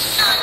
Yes!